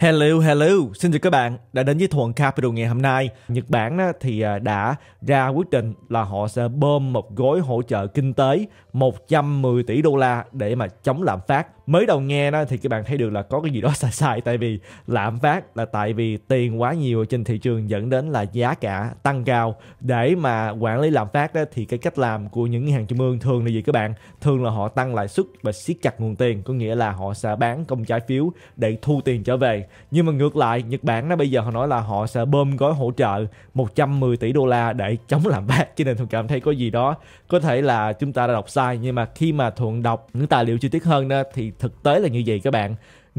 Hello, hello, xin chào các bạn đã đến với Thuận Capital ngày hôm nay. Nhật Bản thì à, đã ra quyết định là họ sẽ bơm một gói hỗ trợ kinh tế 110 tỷ đô la để mà chống lạm phát. Mới đầu nghe đó thì các bạn thấy được là có cái gì đó sai sai tại vì lạm phát là tại vì tiền quá nhiều trên thị trường dẫn đến là giá cả tăng cao. Để mà quản lý lạm phát đó thì cái cách làm của những ngân hàng trung ương thường là gì các bạn? Thường là họ tăng lãi suất và siết chặt nguồn tiền, có nghĩa là họ sẽ bán công trái phiếu để thu tiền trở về nhưng mà ngược lại Nhật Bản nó bây giờ họ nói là họ sẽ bơm gói hỗ trợ 110 tỷ đô la để chống lạm phát cho nên tôi cảm thấy có gì đó có thể là chúng ta đã đọc sai nhưng mà khi mà thuận đọc những tài liệu chi tiết hơn đó thì thực tế là như vậy các bạn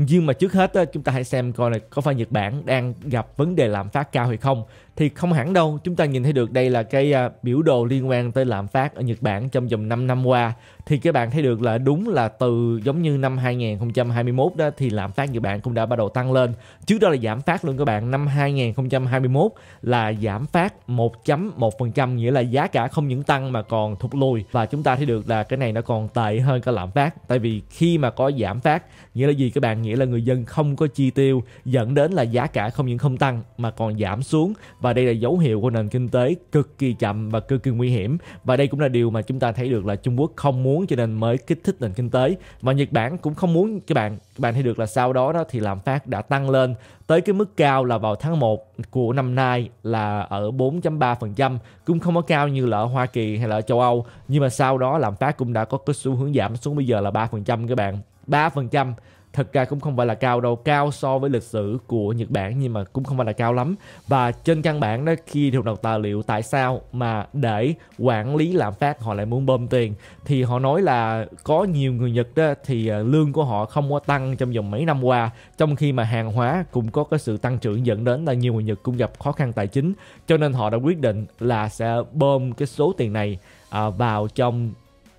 nhưng mà trước hết chúng ta hãy xem coi là có phải Nhật Bản đang gặp vấn đề lạm phát cao hay không. Thì không hẳn đâu, chúng ta nhìn thấy được đây là cái à, biểu đồ liên quan tới lạm phát ở Nhật Bản trong vòng 5 năm qua. Thì các bạn thấy được là đúng là từ giống như năm 2021 đó, thì lạm phát Nhật Bản cũng đã bắt đầu tăng lên. Trước đó là giảm phát luôn các bạn, năm 2021 là giảm phát 1.1% nghĩa là giá cả không những tăng mà còn thụt lùi. Và chúng ta thấy được là cái này nó còn tệ hơn cả lạm phát, tại vì khi mà có giảm phát, nghĩa là gì các bạn nghĩa là người dân không có chi tiêu, dẫn đến là giá cả không những không tăng mà còn giảm xuống. Và đây là dấu hiệu của nền kinh tế cực kỳ chậm và cực kỳ nguy hiểm. Và đây cũng là điều mà chúng ta thấy được là Trung Quốc không muốn cho nên mới kích thích nền kinh tế. Và Nhật Bản cũng không muốn các bạn các bạn thấy được là sau đó đó thì lạm phát đã tăng lên tới cái mức cao là vào tháng 1 của năm nay là ở 4.3% cũng không có cao như là ở Hoa Kỳ hay là ở châu Âu. Nhưng mà sau đó lạm phát cũng đã có cái xu hướng giảm xuống, bây giờ là 3% các bạn 3% thật ra cũng không phải là cao đâu cao so với lịch sử của Nhật Bản nhưng mà cũng không phải là cao lắm. Và trên căn bản đó khi được đọc tài liệu tại sao mà để quản lý lạm phát họ lại muốn bơm tiền thì họ nói là có nhiều người Nhật đó thì à, lương của họ không có tăng trong vòng mấy năm qua trong khi mà hàng hóa cũng có cái sự tăng trưởng dẫn đến là nhiều người Nhật cũng gặp khó khăn tài chính. Cho nên họ đã quyết định là sẽ bơm cái số tiền này à, vào trong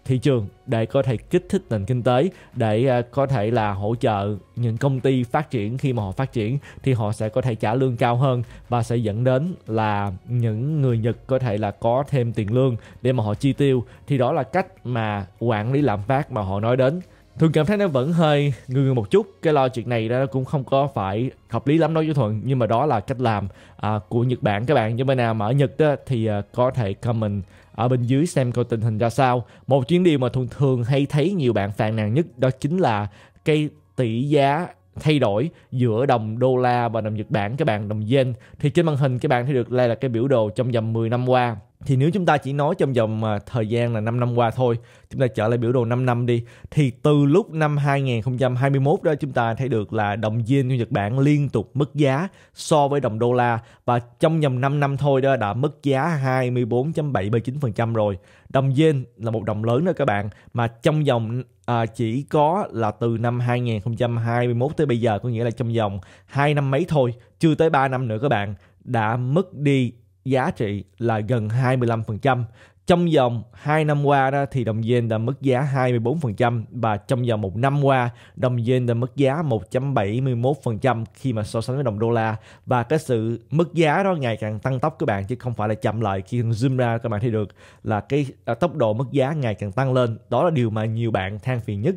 thị trường để có thể kích thích nền kinh tế, để à, có thể là hỗ trợ những công ty phát triển. Khi mà họ phát triển thì họ sẽ có thể trả lương cao hơn và sẽ dẫn đến là những người Nhật có thể là có thêm tiền lương để mà họ chi tiêu. Thì đó là cách mà quản lý lạm phát mà họ nói đến thường cảm thấy nó vẫn hơi ngư ngư một chút. Cái lo chuyện này nó cũng không có phải hợp lý lắm đối với thuận. Nhưng mà đó là cách làm à, của nhật bản các bạn. Nhưng bên nào mà ở nhật đó, thì à, có thể comment ở bên dưới xem coi tình hình ra sao. Một chuyến điều mà thường thường hay thấy nhiều bạn phàn nàn nhất đó chính là cái tỷ giá thay đổi giữa đồng đô la và đồng Nhật Bản các bạn đồng yen. Thì trên màn hình các bạn thấy được đây là cái biểu đồ trong vòng 10 năm qua thì nếu chúng ta chỉ nói trong vòng à, thời gian là 5 năm qua thôi chúng ta trở lại biểu đồ 5 năm đi thì từ lúc năm 2021 đó chúng ta thấy được là đồng yên của Nhật Bản liên tục mất giá so với đồng đô la và trong vòng 5 năm thôi đó đã mất giá 24.79% rồi. Đồng yên là một đồng lớn đó các bạn mà trong vòng à, chỉ có là từ năm 2021 tới bây giờ có nghĩa là trong vòng 2 năm mấy thôi chưa tới 3 năm nữa các bạn đã mất đi giá trị là gần 25%. Trong vòng 2 năm qua đó thì đồng yen đã mất giá 24% và trong vòng một năm qua, đồng yen đã mất giá 1.71% khi mà so sánh với đồng đô la. Và cái sự mất giá đó ngày càng tăng tốc các bạn, chứ không phải là chậm lại khi zoom ra các bạn thấy được là cái à, tốc độ mất giá ngày càng tăng lên. Đó là điều mà nhiều bạn than phiền nhất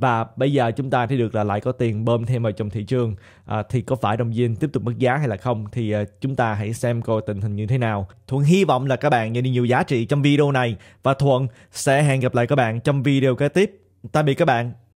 và bây giờ chúng ta thấy được là lại có tiền bơm thêm vào trong thị trường. À, thì có phải đồng yên tiếp tục mất giá hay là không? Thì à, chúng ta hãy xem coi tình hình như thế nào. Thuận hy vọng là các bạn nhận được nhiều giá trị trong video này. Và thuận sẽ hẹn gặp lại các bạn trong video kế tiếp. Tạm biệt các bạn.